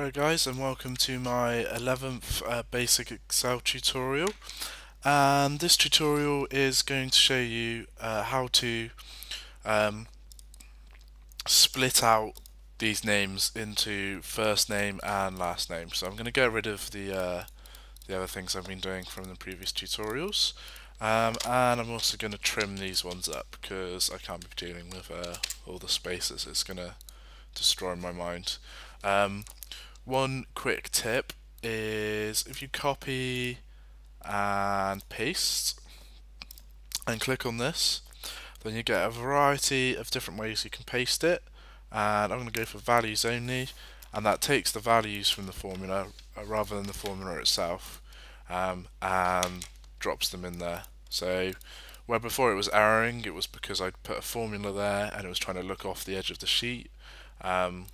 Hello guys and welcome to my 11th uh, basic Excel tutorial. And this tutorial is going to show you uh, how to um, split out these names into first name and last name. So I'm going to get rid of the uh, the other things I've been doing from the previous tutorials. Um, and I'm also going to trim these ones up because I can't be dealing with uh, all the spaces. It's going to destroy my mind. Um, one quick tip is if you copy and paste and click on this then you get a variety of different ways you can paste it. And I'm going to go for values only and that takes the values from the formula uh, rather than the formula itself um, and drops them in there. So where before it was erroring it was because I'd put a formula there and it was trying to look off the edge of the sheet. Um,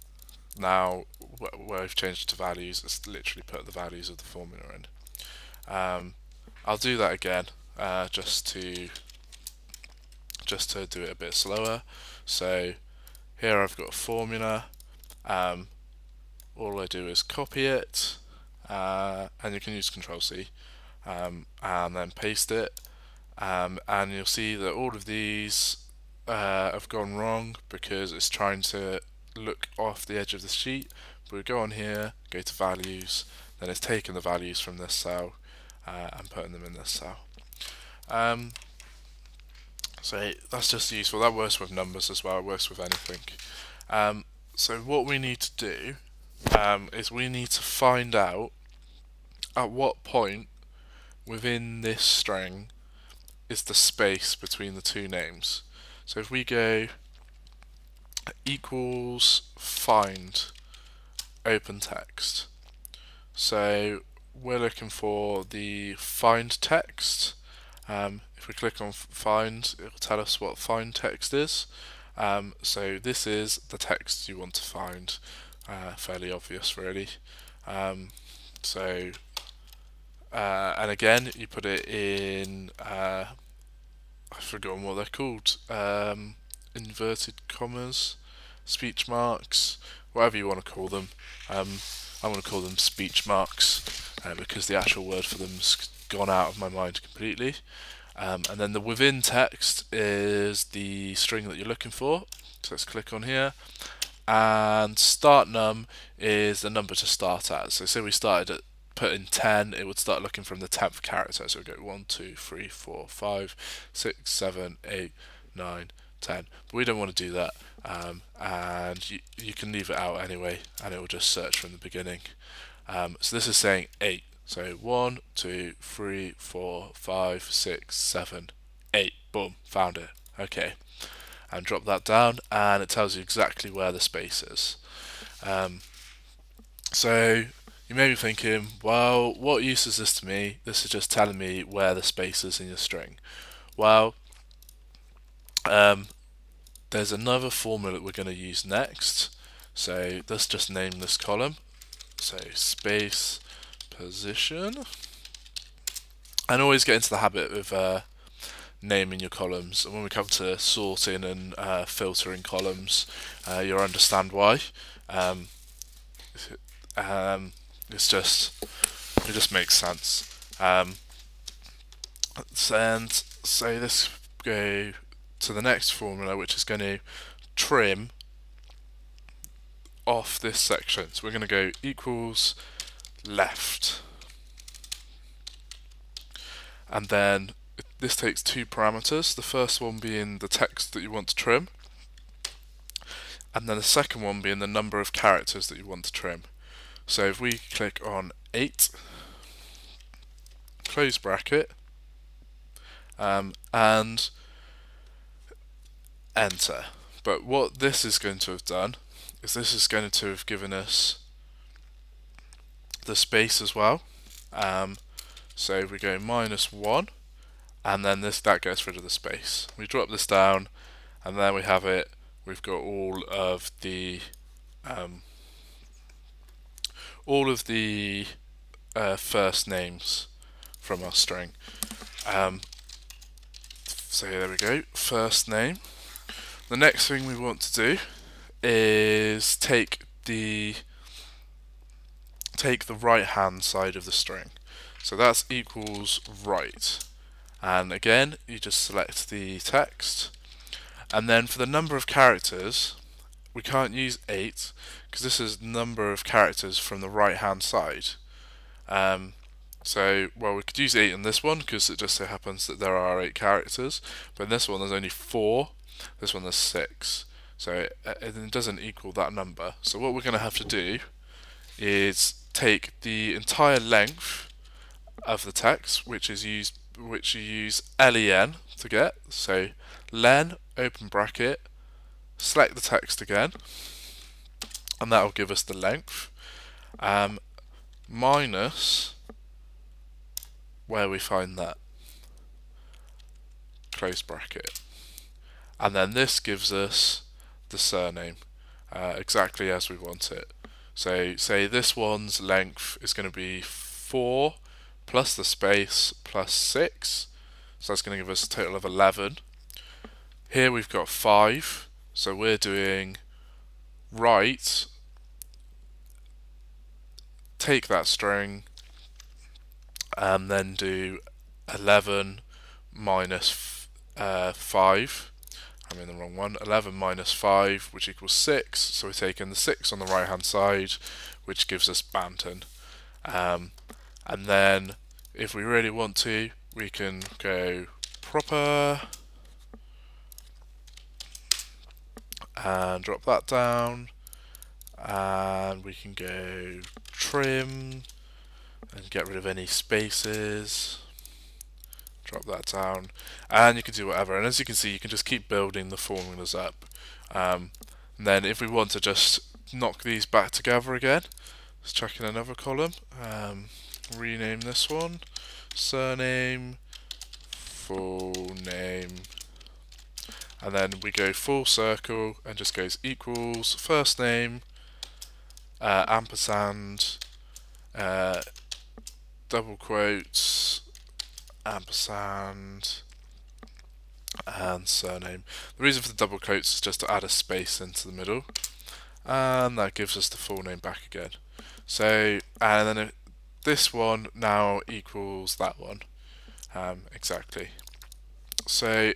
now where I've changed to values, it's literally put the values of the formula in. Um, I'll do that again uh, just to just to do it a bit slower. So here I've got a formula. Um, all I do is copy it, uh, and you can use Control C, um, and then paste it. Um, and you'll see that all of these uh, have gone wrong because it's trying to look off the edge of the sheet but we go on here, go to values, then it's taking the values from this cell uh, and putting them in this cell. Um, so that's just useful. That works with numbers as well. It works with anything. Um, so what we need to do um, is we need to find out at what point within this string is the space between the two names. So if we go equals find open text. So we're looking for the find text. Um, if we click on find, it will tell us what find text is. Um, so this is the text you want to find. Uh, fairly obvious, really. Um, so, uh, and again, you put it in. Uh, I've forgotten what they're called. Um, inverted commas, speech marks whatever you want to call them. Um, I'm going to call them speech marks uh, because the actual word for them's gone out of my mind completely. Um, and then the within text is the string that you're looking for. So let's click on here. And start num is the number to start at. So say we started at put in 10, it would start looking from the 10th character. So we go 1, 2, 3, 4, 5, 6, 7, 8, 9, 10. But we don't want to do that um, and you, you can leave it out anyway and it will just search from the beginning. Um, so this is saying 8. So 1, 2, 3, 4, 5, 6, 7, 8. Boom, found it. Okay. And drop that down and it tells you exactly where the space is. Um, so you may be thinking, well, what use is this to me? This is just telling me where the space is in your string. Well, um, there's another formula that we're going to use next. So let's just name this column. So space position. And always get into the habit of uh, naming your columns. And when we come to sorting and uh, filtering columns, uh, you'll understand why. Um, um, it's just, it just makes sense. Um, and so this go to the next formula which is going to trim off this section. So we're going to go equals left. And then this takes two parameters, the first one being the text that you want to trim, and then the second one being the number of characters that you want to trim. So if we click on 8, close bracket, um, and enter. But what this is going to have done is this is going to have given us the space as well. Um, so we go minus 1 and then this that gets rid of the space. We drop this down and there we have it we've got all of the um, all of the uh, first names from our string. Um, so there we go, first name. The next thing we want to do is take the take the right hand side of the string. So that's equals right. And again, you just select the text. And then for the number of characters, we can't use 8 because this is number of characters from the right hand side. Um, so, well, we could use 8 in this one because it just so happens that there are 8 characters, but in this one there's only 4, this one there's 6. So it, it doesn't equal that number. So what we're going to have to do is take the entire length of the text, which is used, which you use len to get. So len open bracket, select the text again, and that will give us the length. Um, minus where we find that close bracket, and then this gives us the surname uh, exactly as we want it. So say this one's length is going to be 4 plus the space plus 6. So that's going to give us a total of 11. Here we've got 5. So we're doing right. Take that string and then do 11 minus, uh, 5 I'm in the wrong one. 11 minus 5, which equals 6. So we're taking the 6 on the right hand side, which gives us Banton. Um, and then, if we really want to, we can go proper and drop that down. And we can go trim and get rid of any spaces drop that down, and you can do whatever. And as you can see, you can just keep building the formulas up. Um, and then if we want to just knock these back together again, let's check in another column. Um, rename this one, surname, full name, and then we go full circle and just goes equals first name, uh, ampersand, uh, double quotes, ampersand and surname. The reason for the double quotes is just to add a space into the middle and that gives us the full name back again. So and then this one now equals that one um, exactly. So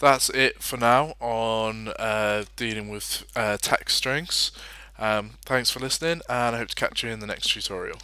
that's it for now on uh, dealing with uh, text strings. Um, thanks for listening and I hope to catch you in the next tutorial.